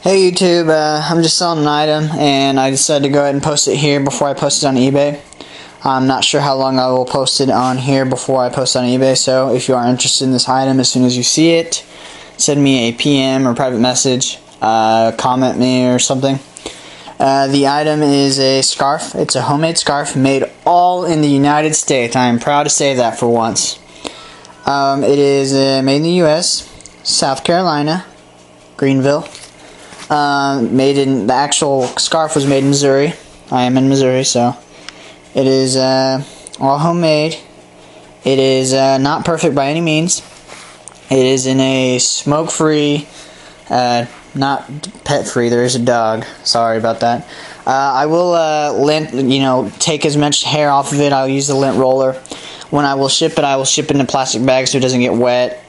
Hey YouTube, uh, I'm just selling an item and I decided to go ahead and post it here before I post it on eBay. I'm not sure how long I will post it on here before I post on eBay, so if you are interested in this item as soon as you see it, send me a PM or private message, uh, comment me or something. Uh, the item is a scarf. It's a homemade scarf made all in the United States. I am proud to say that for once. Um, it is uh, made in the U.S., South Carolina, Greenville. Um, made in the actual scarf was made in Missouri. I am in Missouri, so it is uh, all homemade. It is uh, not perfect by any means. It is in a smoke-free, uh, not pet-free. There is a dog. Sorry about that. Uh, I will uh, lint, you know, take as much hair off of it. I'll use the lint roller. When I will ship it, I will ship it in a plastic bag so it doesn't get wet.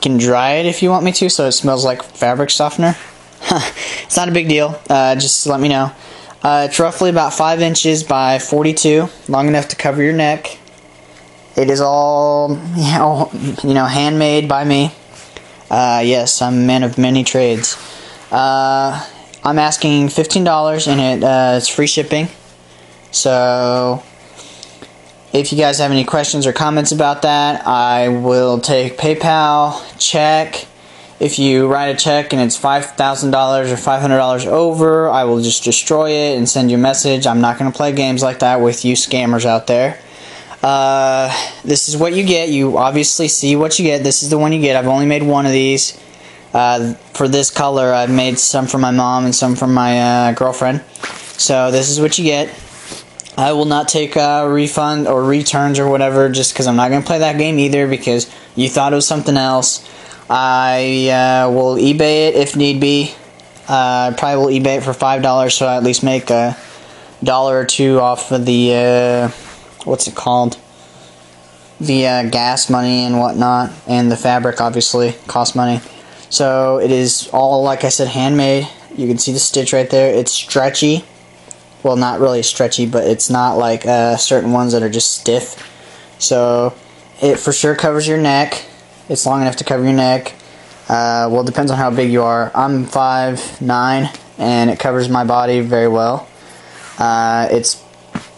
Can dry it if you want me to, so it smells like fabric softener. it's not a big deal. Uh, just let me know. Uh, it's roughly about 5 inches by 42, long enough to cover your neck. It is all, you know, you know handmade by me. Uh, yes, I'm a man of many trades. Uh, I'm asking $15 and it, uh, it's free shipping. So, if you guys have any questions or comments about that, I will take PayPal, check. If you write a check and it's $5,000 or $500 over, I will just destroy it and send you a message. I'm not going to play games like that with you scammers out there. Uh, this is what you get. You obviously see what you get. This is the one you get. I've only made one of these. Uh, for this color, I've made some for my mom and some for my uh, girlfriend. So this is what you get. I will not take a refund or returns or whatever just because I'm not going to play that game either because you thought it was something else. I uh, will eBay it if need be. Uh, probably will eBay it for $5 so I at least make a dollar or two off of the, uh, what's it called? The uh, gas money and whatnot. And the fabric obviously costs money. So it is all, like I said, handmade. You can see the stitch right there. It's stretchy well not really stretchy but it's not like uh, certain ones that are just stiff. So it for sure covers your neck. It's long enough to cover your neck. Uh, well it depends on how big you are. I'm 5'9 and it covers my body very well. Uh, it's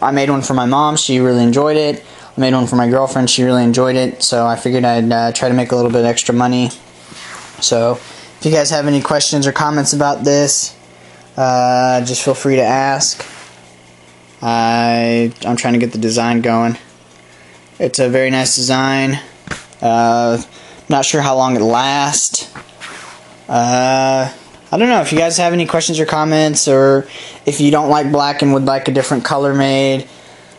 I made one for my mom. She really enjoyed it. I made one for my girlfriend. She really enjoyed it. So I figured I'd uh, try to make a little bit extra money. So if you guys have any questions or comments about this uh, just feel free to ask. I I'm trying to get the design going. It's a very nice design. Uh, not sure how long it lasts. Uh, I don't know if you guys have any questions or comments, or if you don't like black and would like a different color made.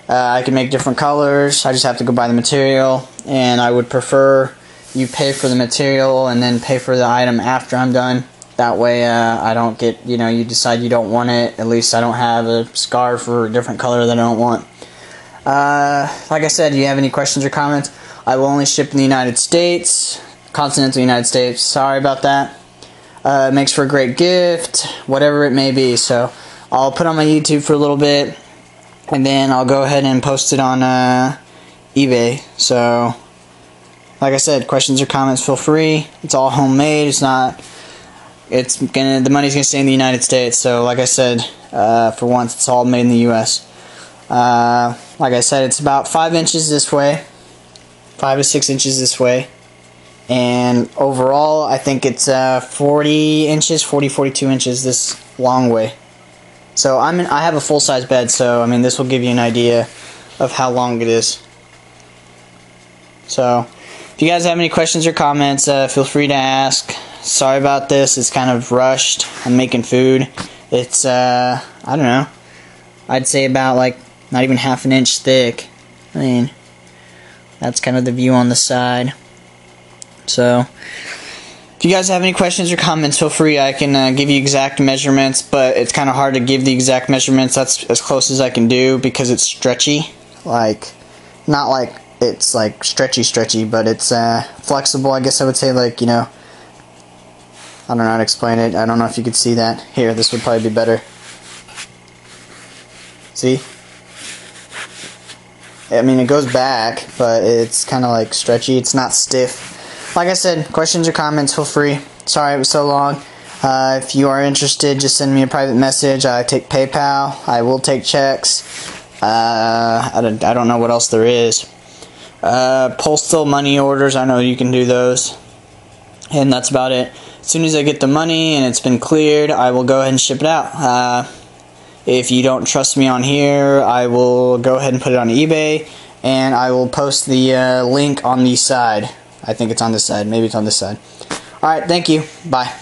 Uh, I can make different colors. I just have to go buy the material, and I would prefer you pay for the material and then pay for the item after I'm done. That way, uh, I don't get, you know, you decide you don't want it. At least I don't have a scarf or a different color that I don't want. Uh, like I said, do you have any questions or comments? I will only ship in the United States, continental United States. Sorry about that. Uh, makes for a great gift, whatever it may be. So I'll put on my YouTube for a little bit, and then I'll go ahead and post it on uh, eBay. So, like I said, questions or comments, feel free. It's all homemade. It's not it's gonna the money's gonna stay in the United States. So, like I said, uh, for once, it's all made in the U.S. Uh, like I said, it's about five inches this way, five to six inches this way, and overall, I think it's uh, 40 inches, 40, 42 inches this long way. So I'm in, I have a full size bed, so I mean this will give you an idea of how long it is. So, if you guys have any questions or comments, uh, feel free to ask sorry about this. It's kind of rushed. I'm making food. It's, uh, I don't know. I'd say about like not even half an inch thick. I mean, that's kind of the view on the side. So, if you guys have any questions or comments, feel free. I can uh, give you exact measurements, but it's kind of hard to give the exact measurements. That's as close as I can do because it's stretchy. Like, not like it's like stretchy, stretchy, but it's uh, flexible. I guess I would say, like, you know, I don't know how to explain it. I don't know if you could see that. Here, this would probably be better. See? I mean, it goes back, but it's kind of like stretchy. It's not stiff. Like I said, questions or comments, feel free. Sorry it was so long. Uh, if you are interested, just send me a private message. I take PayPal. I will take checks. Uh, I, don't, I don't know what else there is. Uh, postal money orders, I know you can do those. And that's about it. As soon as I get the money and it's been cleared, I will go ahead and ship it out. Uh, if you don't trust me on here, I will go ahead and put it on eBay and I will post the uh, link on the side. I think it's on this side. Maybe it's on this side. Alright, thank you. Bye.